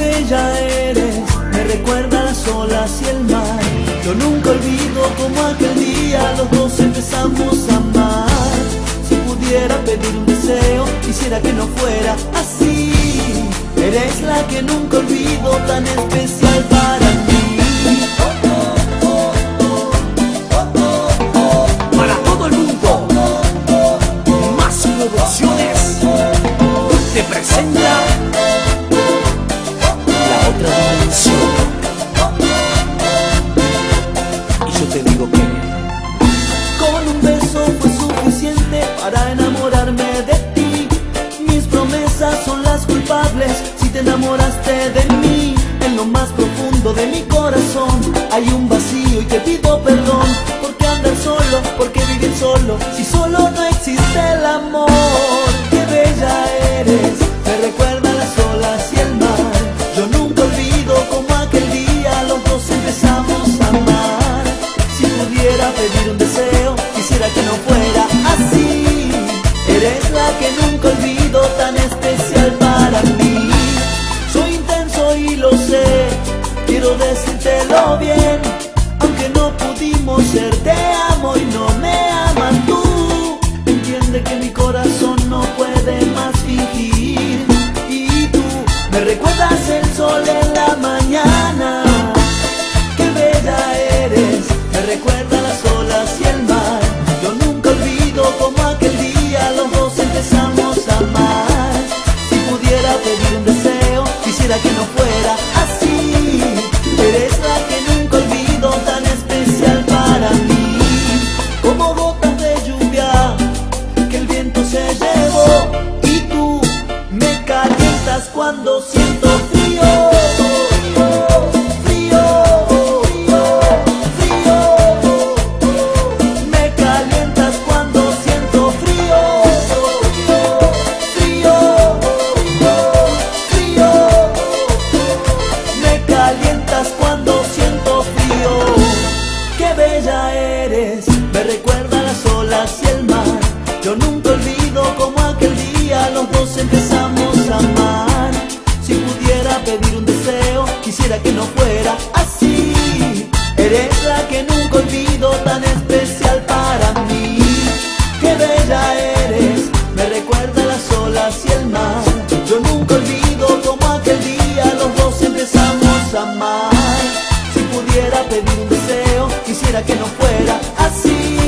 bella eres, me recuerda las olas y el mar. Yo nunca olvido como aquel día los dos empezamos a amar. Si pudiera pedir un deseo, quisiera que no fuera así. Eres la que nunca olvido, tan especial para mí. Para todo el mundo, más producciones te presenta te digo que Con un beso fue suficiente para enamorarme de ti. Mis promesas son las culpables si te enamoraste de mí. En lo más profundo de mi corazón hay un vacío y te pido perdón. ¿Por qué andar solo? ¿Por qué vivir solo? Si solo no existe el amor. Qué bella eres, que mi corazón no puede más fingir. Y tú me recuerdas el sol en la mañana. Qué bella eres, me recuerda las olas y el mar. Yo nunca olvido como aquel día los dos empezamos a amar. Si pudiera pedir un deseo, quisiera que no fuera así. Eres la que nunca olvido, tan especial para mí. Como vos me recuerda las olas y el mar. Yo nunca olvido como aquel día los dos empezamos a amar. Si pudiera pedir un deseo, quisiera que no fuera así. Eres la que nunca olvido, tan especial para mí. Qué bella eres, me recuerda las olas y el mar. Yo nunca olvido como aquel día los dos empezamos a amar pudiera pedir un deseo, quisiera que no fuera así.